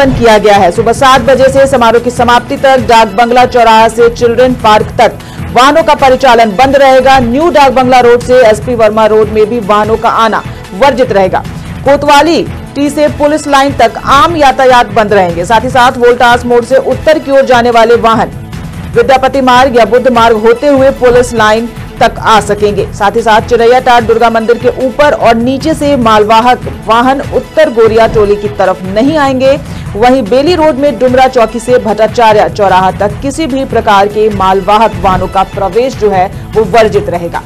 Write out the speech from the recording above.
परिवर्तन किया गया है। सुबह सात बजे से समारोह की समाप्ति तक डाक बंगला चौराहा से चिल्ड्रन पार्क तक वाहनों का परिचालन बंद रहेगा। न्यू डाक बंगला रोड से एसपी वर्मा रोड में भी वाहनों का आना वर्जित रहेगा। कोतवाली, टी से पुलिस लाइन तक आम यातायात बंद रहेंगे। साथ ही साथ वोल्टास मोड़ से उत्तर की ओर जाने वाले वाहन विद्यापति मार्ग या बुद्ध मार्ग होते हुए पुलिस लाइन तक आ सकेंगे। साथ ही साथ चिड़ैया टाट दुर्गा मंदिर के ऊपर और नीचे से मालवाहक वाहन उत्तर गोरिया टोली की तरफ़ नहीं आएँगे। वहीं बेली रोड में डुमरा चौकी से भट्टाचार्य चौराहा तक किसी भी प्रकार के मालवाहक वाहनों का प्रवेश जो है, वो वर्जित रहेगा।